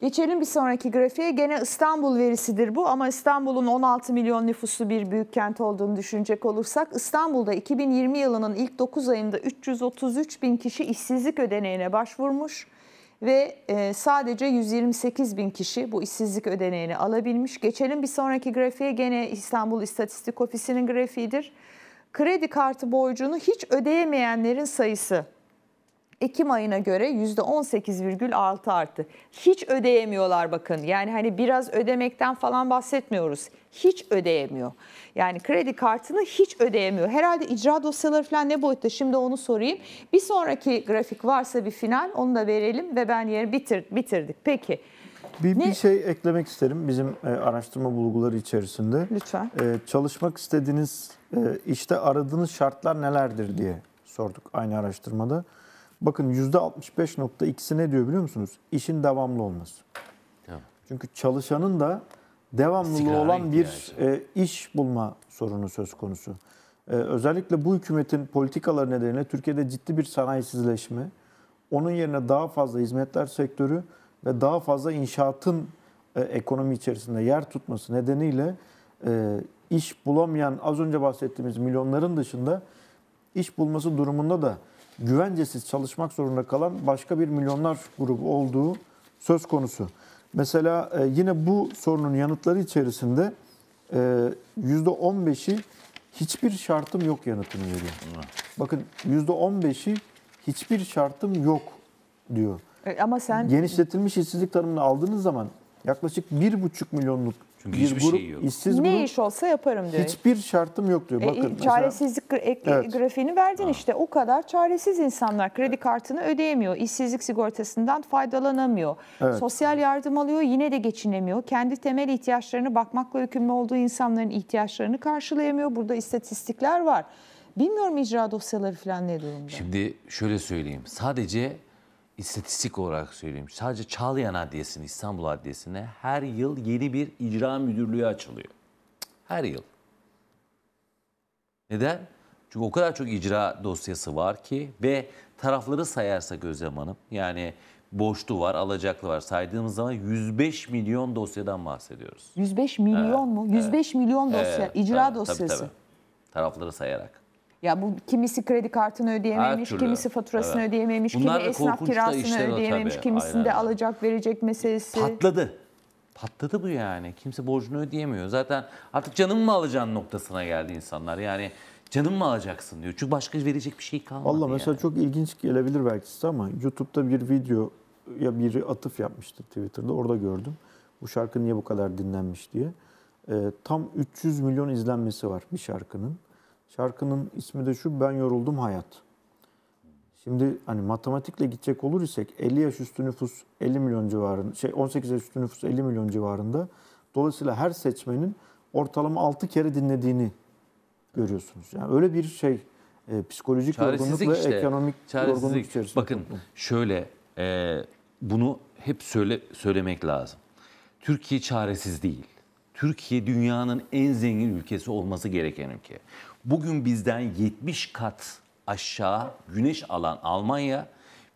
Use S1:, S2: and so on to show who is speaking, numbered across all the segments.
S1: Geçelim bir sonraki grafiğe. Gene İstanbul verisidir bu ama İstanbul'un 16 milyon nüfuslu bir büyük kent olduğunu düşünecek olursak İstanbul'da 2020 yılının ilk 9 ayında 333 bin kişi işsizlik ödeneğine başvurmuş ve e, sadece 128 bin kişi bu işsizlik ödeneğini alabilmiş. Geçelim bir sonraki grafiğe gene İstanbul İstatistik Ofisi'nin grafiğidir. Kredi kartı borcunu hiç ödeyemeyenlerin sayısı Ekim ayına göre %18,6 arttı. Hiç ödeyemiyorlar bakın. Yani hani biraz ödemekten falan bahsetmiyoruz. Hiç ödeyemiyor. Yani kredi kartını hiç ödeyemiyor. Herhalde icra dosyaları falan ne boyutta şimdi onu sorayım. Bir sonraki grafik varsa bir final onu da verelim ve ben yeri bitir, bitirdik. Peki.
S2: Bir, ne? bir şey eklemek isterim bizim e, araştırma bulguları içerisinde.
S1: Lütfen.
S2: E, çalışmak istediğiniz e, işte aradığınız şartlar nelerdir diye sorduk aynı araştırmada. Bakın %65.2'si ne diyor biliyor musunuz? İşin devamlı olması. Tamam. Çünkü çalışanın da devamlılığı İstikrara olan bir e, iş bulma sorunu söz konusu. E, özellikle bu hükümetin politikaları nedeniyle Türkiye'de ciddi bir sanayisizleşme, onun yerine daha fazla hizmetler sektörü ve daha fazla inşaatın e, ekonomi içerisinde yer tutması nedeniyle e, iş bulamayan az önce bahsettiğimiz milyonların dışında iş bulması durumunda da güvencesiz çalışmak zorunda kalan başka bir milyonlar grubu olduğu söz konusu. Mesela e, yine bu sorunun yanıtları içerisinde %15'i hiçbir şartım yok yanıtını veriyor. Bakın %15'i hiçbir şartım yok diyor.
S1: E, ama sen
S2: genişletilmiş işsizlik tanımını aldığınız zaman yaklaşık 1,5 milyonluk
S3: çünkü bir grup şey yok.
S1: işsiz ne grup, iş olsa yaparım diyor.
S2: Hiçbir şartım yok diyor.
S1: E, Bakın e, çaresizlik mesela, evet. grafiğini verdin ha. işte. O kadar çaresiz insanlar. Kredi kartını ödeyemiyor. işsizlik sigortasından faydalanamıyor. Evet. Sosyal yardım alıyor yine de geçinemiyor. Kendi temel ihtiyaçlarını bakmakla yükümlü olduğu insanların ihtiyaçlarını karşılayamıyor. Burada istatistikler var. Bilmiyorum icra dosyaları falan ne durumda.
S3: Şimdi şöyle söyleyeyim. Sadece istatistik olarak söyleyeyim. Sadece Çağlayan Adliyesi'ne, İstanbul Adliyesi'ne her yıl yeni bir icra müdürlüğü açılıyor. Her yıl. Neden? Çünkü o kadar çok icra dosyası var ki ve tarafları sayarsa Gözlem Hanım yani borçlu var, alacaklı var saydığımız zaman 105 milyon dosyadan bahsediyoruz.
S1: 105 milyon evet, mu? 105 evet. milyon dosya, evet, icra tabii, dosyası. Tabii, tabii.
S3: Tarafları sayarak.
S1: Ya bu kimisi kredi kartını ödeyememiş, kimisi faturasını evet. ödeyememiş, Bunlar kimi esnaf kirasını ödeyememiş, tabii. kimisinde Aynen. alacak verecek meselesi.
S3: Patladı. Patladı bu yani. Kimse borcunu ödeyemiyor. Zaten artık canım mı alacaksın noktasına geldi insanlar. Yani canım mı alacaksın diyor. Çünkü başka verecek bir şey kalmadı.
S2: Mesela yani. çok ilginç gelebilir belki size ama YouTube'da bir video ya biri atıf yapmıştı Twitter'da orada gördüm. Bu şarkı niye bu kadar dinlenmiş diye. Ee, tam 300 milyon izlenmesi var bir şarkının. Şarkının ismi de şu Ben Yoruldum Hayat. Şimdi hani matematikle gidecek olur isek 50 yaş üstü nüfus 50 milyon civarında, şey 18 yaş üstü nüfus 50 milyon civarında. Dolayısıyla her seçmenin ortalama 6 kere dinlediğini görüyorsunuz. Yani öyle bir şey e, psikolojik yorgunluk ve işte. ekonomik Çaresizlik. yorgunluk içerisinde.
S3: Bakın toplum. şöyle e, bunu hep söyle söylemek lazım. Türkiye çaresiz değil. Türkiye dünyanın en zengin ülkesi olması gereken ülke. Bugün bizden 70 kat aşağı güneş alan Almanya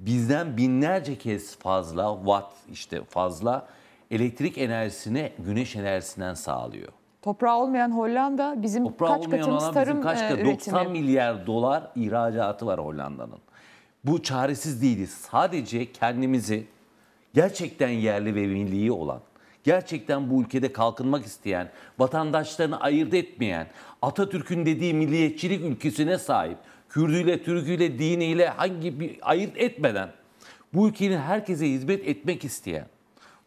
S3: bizden binlerce kez fazla watt işte fazla elektrik enerjisini güneş enerjisinden sağlıyor.
S1: Toprağı olmayan Hollanda bizim Toprağı kaç katımız tarım bizim kaç kat,
S3: 90 milyar dolar ihracatı var Hollanda'nın. Bu çaresiz değiliz. Sadece kendimizi gerçekten yerli ve milli olan gerçekten bu ülkede kalkınmak isteyen, vatandaşlarını ayırt etmeyen, Atatürk'ün dediği milliyetçilik ülkesine sahip, Kürdüyle, Türküyle, diniyle hangi bir ayırt etmeden bu ülkenin herkese hizmet etmek isteyen,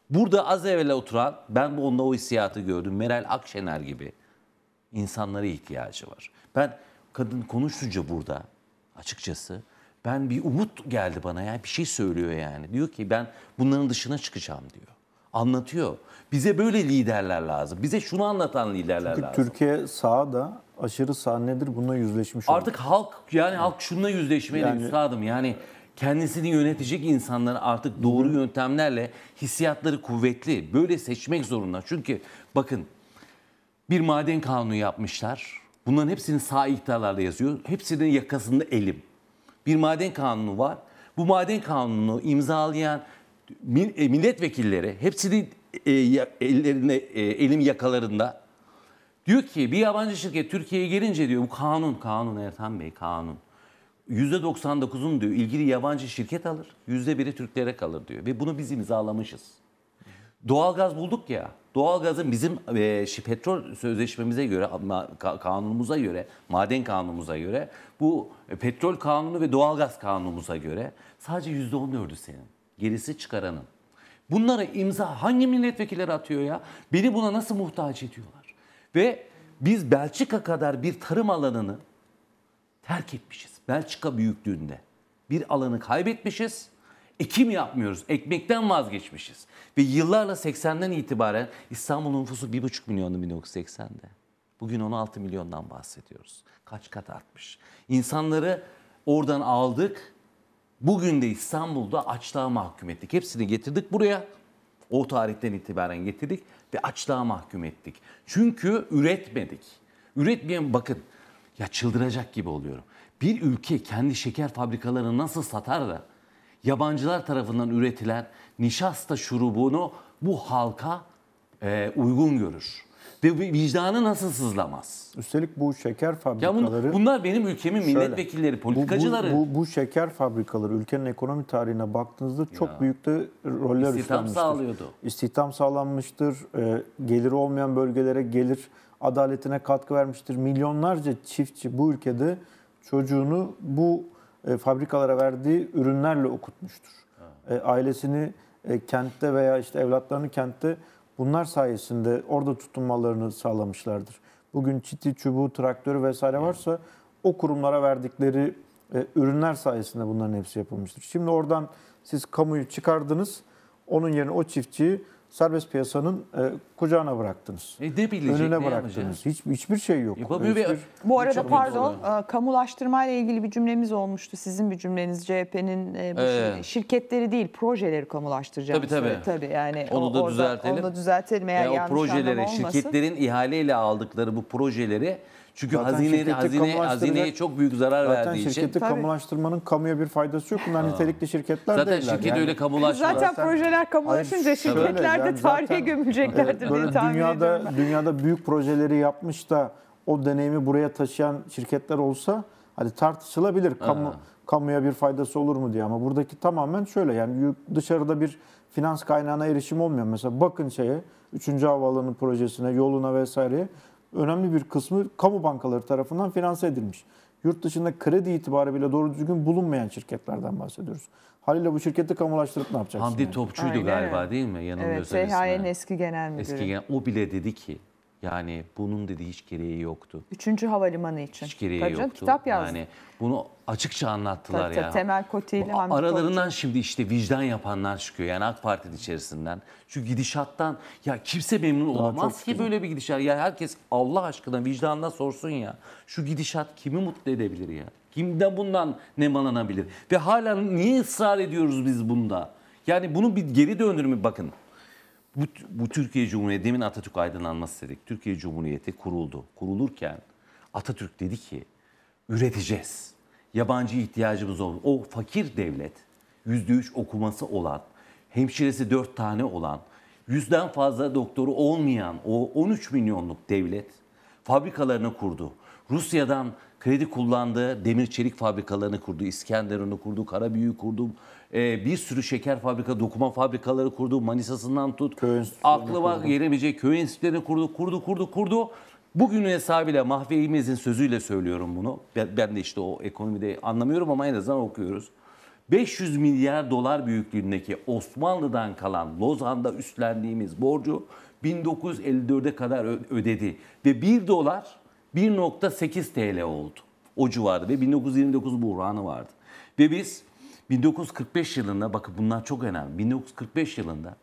S3: burada az evvel oturan, ben bu onda o hissiyatı gördüm, Meral Akşener gibi insanlara ihtiyacı var. Ben kadın konuşunca burada açıkçası ben bir umut geldi bana ya bir şey söylüyor yani. Diyor ki ben bunların dışına çıkacağım diyor. Anlatıyor. Bize böyle liderler lazım. Bize şunu anlatan liderler
S2: Çünkü
S3: lazım.
S2: Türkiye sağda aşırı sağ nedir bununla yüzleşmiş
S3: Artık oldu. halk yani halk şununla yüzleşmeli yani, üstadım. Yani kendisini yönetecek insanların artık doğru yöntemlerle hissiyatları kuvvetli. Böyle seçmek zorunda. Çünkü bakın bir maden kanunu yapmışlar. Bunların hepsini sağ ihtarlarla yazıyor. Hepsinin yakasında elim. Bir maden kanunu var. Bu maden kanunu imzalayan milletvekilleri hepsinin e, ya- ellerinde e, elim yakalarında diyor ki bir yabancı şirket Türkiye'ye gelince diyor bu kanun kanun Ertan Bey kanun. %99'un diyor ilgili yabancı şirket alır. %1'i Türklere kalır diyor. Ve bunu biz imzalamışız. Doğalgaz bulduk ya. Doğalgazın bizim e, petrol sözleşmemize göre, kanunumuza göre, maden kanunumuza göre, bu e, petrol kanunu ve doğalgaz kanunumuza göre sadece %14'ü senin. Gerisi çıkaranın. Bunlara imza hangi milletvekilleri atıyor ya? Beni buna nasıl muhtaç ediyorlar? Ve biz Belçika kadar bir tarım alanını terk etmişiz. Belçika büyüklüğünde. Bir alanı kaybetmişiz. Ekim yapmıyoruz. Ekmekten vazgeçmişiz. Ve yıllarla 80'den itibaren İstanbul'un nüfusu 1,5 milyondu 1980'de. Bugün 16 milyondan bahsediyoruz. Kaç kat artmış. İnsanları oradan aldık. Bugün de İstanbul'da açlığa mahkum ettik. Hepsini getirdik buraya. O tarihten itibaren getirdik ve açlığa mahkum ettik. Çünkü üretmedik. Üretmeyen bakın ya çıldıracak gibi oluyorum. Bir ülke kendi şeker fabrikalarını nasıl satar da yabancılar tarafından üretilen nişasta şurubunu bu halka e, uygun görür. Ve vicdanı nasıl sızlamaz?
S2: Üstelik bu şeker
S3: Ya
S2: fabrikaları...
S3: bun- bunlar benim ülkemin
S2: Şöyle,
S3: milletvekilleri,
S2: bu-
S3: politikacıları.
S2: Bu, bu, bu şeker fabrikaları ülkenin ekonomi tarihine baktığınızda çok büyük de roller
S3: İstihdam
S2: üstlenmiştir.
S3: sağlıyordu.
S2: İstihdam sağlanmıştır. E, geliri olmayan bölgelere gelir adaletine katkı vermiştir. Milyonlarca çiftçi bu ülkede çocuğunu bu e, fabrikalara verdiği ürünlerle okutmuştur. E, ailesini e, kentte veya işte evlatlarını kentte bunlar sayesinde orada tutunmalarını sağlamışlardır. Bugün çiti, çubuğu, traktörü vesaire varsa o kurumlara verdikleri e, ürünler sayesinde bunların hepsi yapılmıştır. Şimdi oradan siz kamuyu çıkardınız, onun yerine o çiftçiyi serbest piyasanın e, kucağına bıraktınız.
S3: E ne bilecek,
S2: Önüne
S3: ne
S2: bıraktınız. Hiç, hiçbir şey yok.
S3: Yapamıyor ve-
S2: Hiçbir-
S1: Bu arada pardon, e, kamulaştırma ile ilgili bir cümlemiz olmuştu. Sizin bir cümleniz CHP'nin e, şir- şirketleri değil, projeleri kamulaştıracağını
S3: Tabii, tabii.
S1: Tabii yani
S3: Onu
S1: o-
S3: da
S1: orada-
S3: düzeltelim.
S1: Onu da düzeltelim eğer
S3: Yani o
S1: yanlış
S3: projeleri,
S1: anlama olmasın.
S3: şirketlerin ihaleyle aldıkları bu projeleri çünkü
S2: Zaten
S3: hazine,
S2: şirketi
S3: hazine, hazineye çok büyük zarar
S2: Zaten
S3: verdiği için.
S2: şirketi
S1: Tabii.
S2: kamulaştırmanın kamuya bir faydası yok. Bunlar nitelikli şirketler
S3: Zaten
S2: değiller.
S3: şirket
S2: Yani-
S3: öyle kamulaşmaz.
S1: Zaten
S2: Zaten-
S1: projeler kamulaşınca şirketler de
S2: yani
S1: tarihe
S2: zaten-
S1: gömüleceklerdir
S2: Evet,
S1: diye tahmin ediyorum.
S2: dünyada
S1: ben.
S2: dünyada büyük projeleri yapmış da o deneyimi buraya taşıyan şirketler olsa hadi tartışılabilir kamu kamuya bir faydası olur mu diye ama buradaki tamamen şöyle yani dışarıda bir finans kaynağına erişim olmuyor. Mesela bakın şeye 3. havaalanı projesine, yoluna vesaireye önemli bir kısmı kamu bankaları tarafından finanse edilmiş. Yurt dışında kredi itibarı bile doğru düzgün bulunmayan şirketlerden bahsediyoruz. Haliyle bu şirketi kamulaştırıp ne yapacaksın?
S3: Hamdi
S2: yani?
S3: Topçu'ydu
S1: Aynen
S3: galiba değil mi? Yanılmıyorsam
S1: Evet,
S3: ismi.
S1: SHY'nin eski genel müdürü.
S3: Eski gen- o bile dedi ki yani bunun dedi hiç gereği yoktu.
S1: Üçüncü havalimanı için.
S3: Hiç gereği
S1: Tabii canım,
S3: yoktu.
S1: kitap yazdı.
S3: Yani bunu açıkça anlattılar
S1: Tabii, tabii.
S3: ya.
S1: Temel Koti ile Hamdi
S3: Aralarından şimdi işte vicdan yapanlar çıkıyor. Yani AK Parti içerisinden. Şu gidişattan ya kimse memnun olamaz
S2: çok
S3: ki
S2: güzel.
S3: böyle bir gidişat. Ya herkes Allah aşkına vicdanına sorsun ya. Şu gidişat kimi mutlu edebilir ya? Kimden bundan nemalanabilir? Ve hala niye ısrar ediyoruz biz bunda? Yani bunu bir geri döndürme bakın. Bu, bu Türkiye Cumhuriyeti, demin Atatürk aydınlanması dedik. Türkiye Cumhuriyeti kuruldu. Kurulurken Atatürk dedi ki üreteceğiz. Yabancı ihtiyacımız olur. O fakir devlet, yüzde üç okuması olan, hemşiresi dört tane olan, yüzden fazla doktoru olmayan o 13 milyonluk devlet fabrikalarını kurdu. Rusya'dan kredi kullandığı demir çelik fabrikalarını kurdu. İskenderun'u kurdu, Karabüyük'ü kurdu. Ee, bir sürü şeker fabrika, dokuma fabrikaları kurdu. Manisa'sından tut.
S2: Köy enstitülerini
S3: Aklı var gelemeyecek köy enstitülerini kurdu, kurdu, kurdu, kurdu. Bugünün hesabıyla Mahfi İlmez'in sözüyle söylüyorum bunu. Ben, ben de işte o ekonomide anlamıyorum ama en azından okuyoruz. 500 milyar dolar büyüklüğündeki Osmanlı'dan kalan Lozan'da üstlendiğimiz borcu 1954'e kadar ödedi. Ve 1 dolar 1.8 TL oldu. O civarda ve 1929 buhranı vardı. Ve biz 1945 yılında bakın bunlar çok önemli. 1945 yılında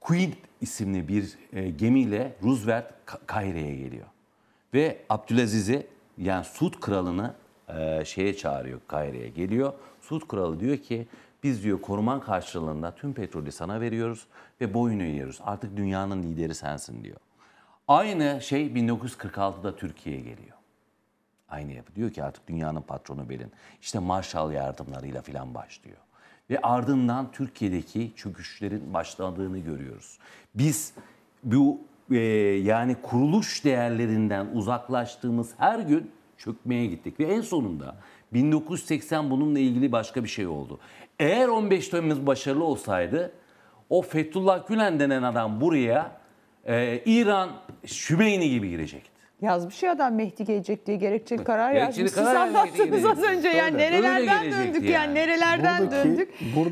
S3: Queen isimli bir e, gemiyle Roosevelt Ka- Kahire'ye geliyor. Ve Abdülaziz'i yani Suud kralını e, şeye çağırıyor Kahire'ye geliyor. Suud kralı diyor ki biz diyor koruman karşılığında tüm petrolü sana veriyoruz ve boyun eğiyoruz. Artık dünyanın lideri sensin diyor. Aynı şey 1946'da Türkiye'ye geliyor. Aynı yapı. Diyor ki artık dünyanın patronu benim. İşte Marshall yardımlarıyla falan başlıyor. Ve ardından Türkiye'deki çöküşlerin başladığını görüyoruz. Biz bu e, yani kuruluş değerlerinden uzaklaştığımız her gün çökmeye gittik. Ve en sonunda 1980 bununla ilgili başka bir şey oldu. Eğer 15 Temmuz başarılı olsaydı o Fethullah Gülen denen adam buraya e, İran Şümeyni gibi girecekti.
S1: Yazmış ya adam Mehdi gelecek diye gerekçeli karar
S3: Gerekçeli
S1: yazmış. Siz
S3: karar Mehdi
S1: anlattınız az önce yani
S2: Öyle.
S1: nerelerden döndük yani
S3: yani.
S1: nerelerden
S2: Buradaki-
S1: döndük.
S2: burada